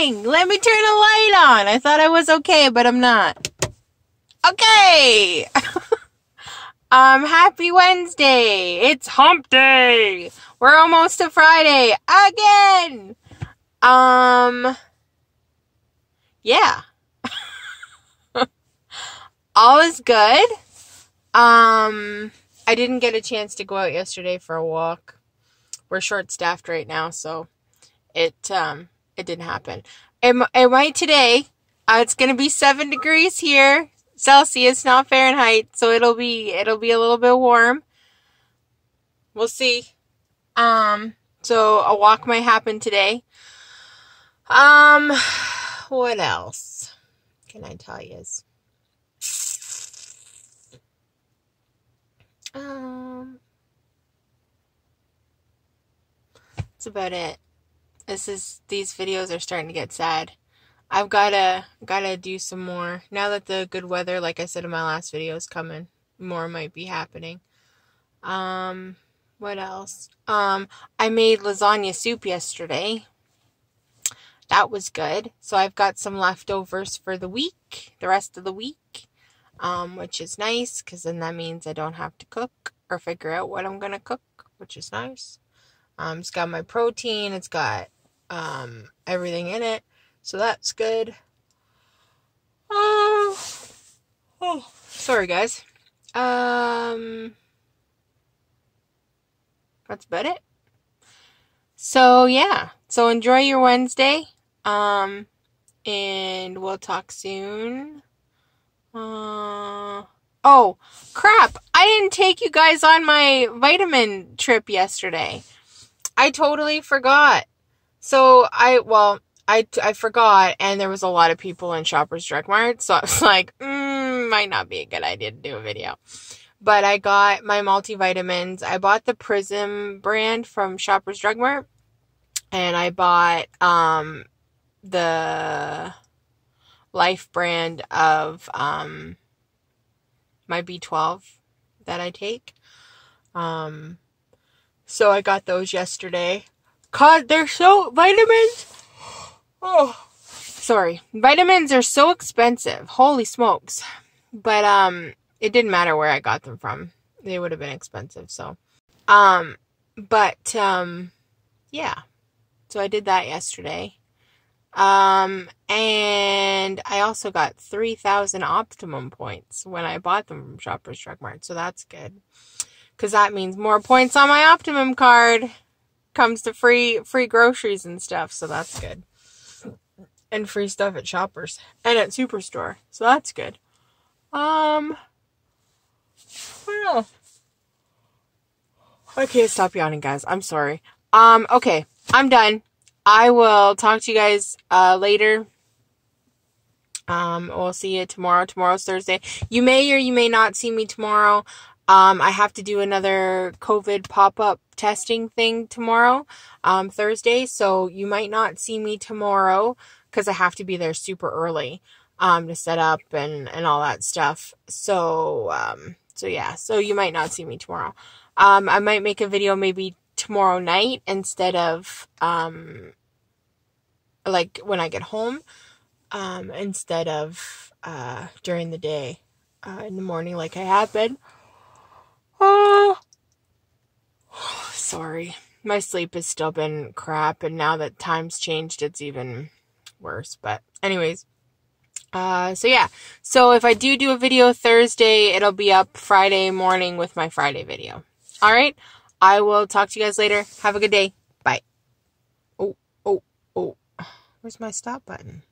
Let me turn a light on. I thought I was okay, but I'm not. Okay! um, happy Wednesday! It's hump day! We're almost to Friday. Again! Um, yeah. All is good. Um, I didn't get a chance to go out yesterday for a walk. We're short staffed right now, so it um it didn't happen. It, it might today. Uh, it's gonna be seven degrees here, Celsius, not Fahrenheit, so it'll be it'll be a little bit warm. We'll see. Um, so a walk might happen today. Um, what else can I tell you? Um, that's about it. This is these videos are starting to get sad. I've gotta gotta do some more now that the good weather, like I said in my last video, is coming. More might be happening. Um, what else? Um, I made lasagna soup yesterday. That was good. So I've got some leftovers for the week, the rest of the week um, which is nice because then that means I don't have to cook or figure out what I'm going to cook, which is nice. Um, it's got my protein, it's got um, everything in it, so that's good. Oh, oh, sorry guys. Um, that's about it. So yeah, so enjoy your Wednesday. Um, and we'll talk soon. Uh, oh, crap. I didn't take you guys on my vitamin trip yesterday. I totally forgot. So I, well, I, I forgot, and there was a lot of people in Shoppers Drug Mart, so I was like, mm, might not be a good idea to do a video. But I got my multivitamins. I bought the Prism brand from Shoppers Drug Mart, and I bought um the life brand of um, my B12 that I take. Um, so I got those yesterday. God, they're so vitamins. Oh, sorry. Vitamins are so expensive. Holy smokes. But um it didn't matter where I got them from. They would have been expensive, so um but um yeah. So I did that yesterday. Um, and I also got 3,000 optimum points when I bought them from Shoppers Drug Mart, so that's good. Cause that means more points on my optimum card comes to free, free groceries and stuff, so that's good. And free stuff at Shoppers and at Superstore, so that's good. Um, what else? Stop yawning, guys. I'm sorry. Um, okay, I'm done. I will talk to you guys uh, later. Um, we'll see you tomorrow. Tomorrow's Thursday. You may or you may not see me tomorrow. Um, I have to do another COVID pop up testing thing tomorrow, um, Thursday. So you might not see me tomorrow because I have to be there super early um, to set up and, and all that stuff. So, um, so yeah, so you might not see me tomorrow. Um, I might make a video maybe tomorrow night instead of um like when I get home instead of uh during the day uh in the morning like I have been. Oh sorry. My sleep has still been crap and now that time's changed it's even worse. But anyways, uh, so yeah. So if I do do a video Thursday, it'll be up Friday morning with my Friday video. All right. I will talk to you guys later. Have a good day. Bye. Oh, oh, oh. Where's my stop button?